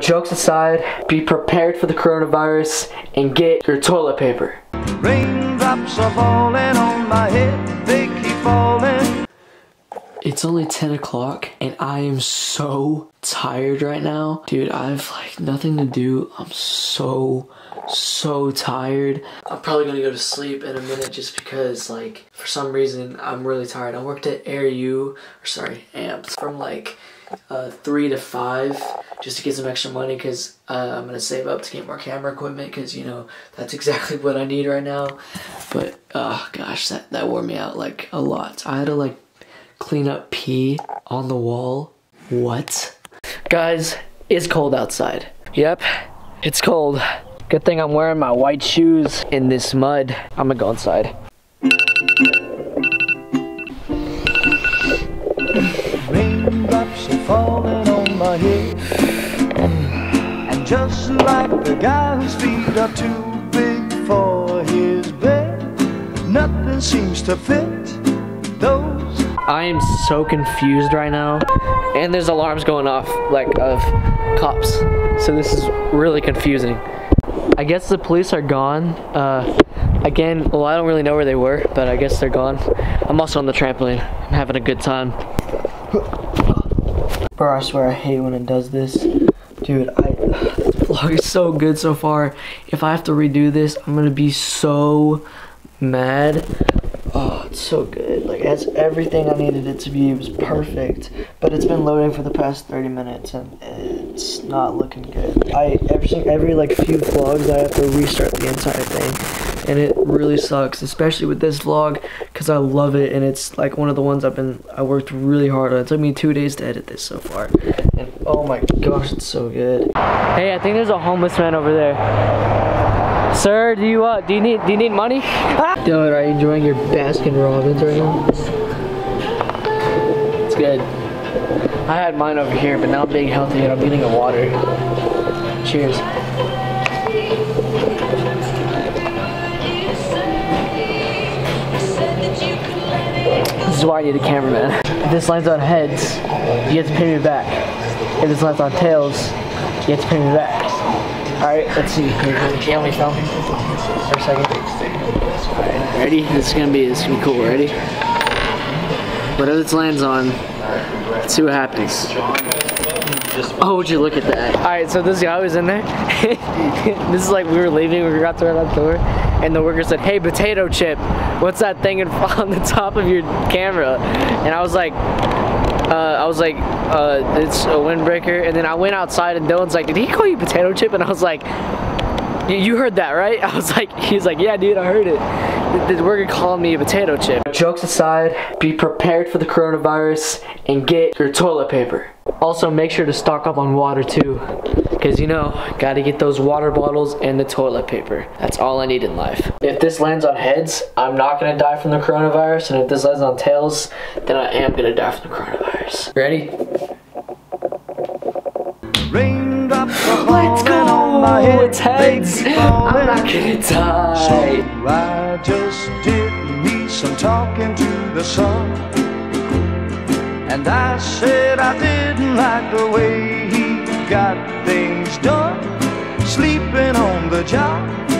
Jokes aside, be prepared for the coronavirus and get your toilet paper. Raindrops are falling on my head, they keep falling. It's only 10 o'clock and I am so tired right now. Dude, I've like nothing to do. I'm so, so tired. I'm probably gonna go to sleep in a minute just because like for some reason I'm really tired. I worked at Air U, or sorry, AMPS from like uh, 3 to 5 just to get some extra money because uh, I'm gonna save up to get more camera equipment because you know that's exactly what I need right now. But oh gosh, that, that wore me out like a lot. I had to like clean up pee on the wall. What? Guys, it's cold outside. Yep, it's cold. Good thing I'm wearing my white shoes in this mud. I'm gonna go inside. Just like the guy whose feet are too big for his bed, nothing seems to fit those. I am so confused right now. And there's alarms going off, like, of cops. So this is really confusing. I guess the police are gone. Uh, again, well, I don't really know where they were, but I guess they're gone. I'm also on the trampoline. I'm having a good time. Bro, I swear I hate when it does this. Dude, I, this vlog is so good so far. If I have to redo this, I'm gonna be so mad. Oh, it's so good. Like, it has everything I needed it to be. It was perfect. But it's been loading for the past 30 minutes, and it's not looking good. I every, every like, few vlogs, I have to restart the entire thing. And it really sucks, especially with this vlog, because I love it, and it's, like, one of the ones I've been, I worked really hard on. It took me two days to edit this so far. And, oh my gosh, it's so good. Hey, I think there's a homeless man over there. Sir, do you uh, do you need do you need money? Dude, are you enjoying your Baskin Robbins right now? It's good. I had mine over here, but now I'm being healthy and I'm getting a water. Cheers. Is why I need a cameraman. If this lands on heads, you have to pay me back. If this lands on tails, you have to pay me back. Alright, let's see. Can me film for a second? Alright, ready? This is gonna be this is gonna be cool, ready? Whatever this lands on, let's see what happens. Oh, would you look at that? Alright, so this guy was in there. this is like we were leaving, we forgot to run out the door. And the worker said, hey, potato chip, what's that thing on the top of your camera? And I was like, uh, I was like, uh, it's a windbreaker. And then I went outside and Dylan's like, did he call you potato chip? And I was like, you heard that, right? I was like, he's like, yeah, dude, I heard it. The, worker called me a potato chip. Jokes aside, be prepared for the coronavirus and get your toilet paper. Also, make sure to stock up on water too. Because you know, gotta get those water bottles and the toilet paper. That's all I need in life. If this lands on heads, I'm not gonna die from the coronavirus. And if this lands on tails, then I am gonna die from the coronavirus. Ready? Let's falling on my go! head, It's heads! I'm not gonna So die. I just did me some talking to the sun. And I said I didn't like the way got things done. Sleeping on the job.